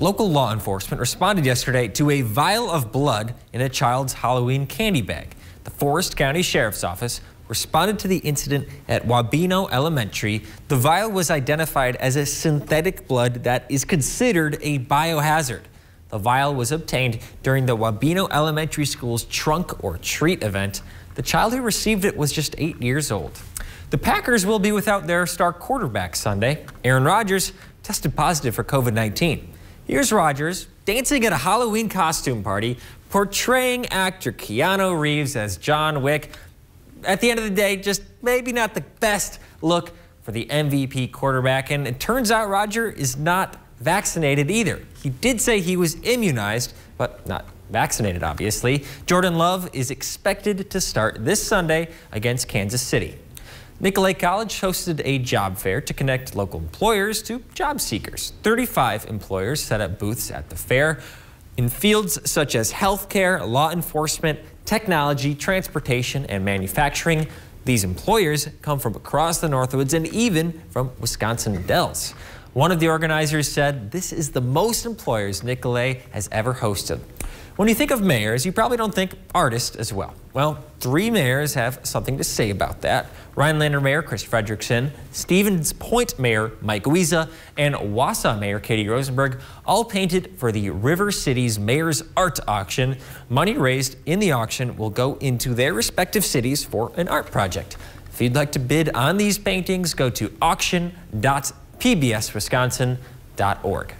Local law enforcement responded yesterday to a vial of blood in a child's Halloween candy bag. The Forest County Sheriff's Office responded to the incident at Wabeno Elementary. The vial was identified as a synthetic blood that is considered a biohazard. The vial was obtained during the Wabeno Elementary School's trunk or treat event. The child who received it was just eight years old. The Packers will be without their star quarterback Sunday. Aaron Rodgers tested positive for COVID-19. Here's Rodgers dancing at a Halloween costume party, portraying actor Keanu Reeves as John Wick. At the end of the day, just maybe not the best look for the MVP quarterback. And it turns out Roger is not vaccinated either. He did say he was immunized, but not vaccinated, obviously. Jordan Love is expected to start this Sunday against Kansas City. Nicolet College hosted a job fair to connect local employers to job seekers. 35 employers set up booths at the fair in fields such as healthcare, law enforcement, technology, transportation, and manufacturing. These employers come from across the Northwoods and even from Wisconsin Dells. One of the organizers said this is the most employers Nicolet has ever hosted. When you think of mayors, you probably don't think artists as well. Well, three mayors have something to say about that. Rhinelander Mayor Chris Frederickson, Stevens Point Mayor Mike Wiza, and Wausau Mayor Katie Rosenberg all painted for the River Cities Mayor's Art Auction. Money raised in the auction will go into their respective cities for an art project. If you'd like to bid on these paintings, go to auction.pbswisconsin.org.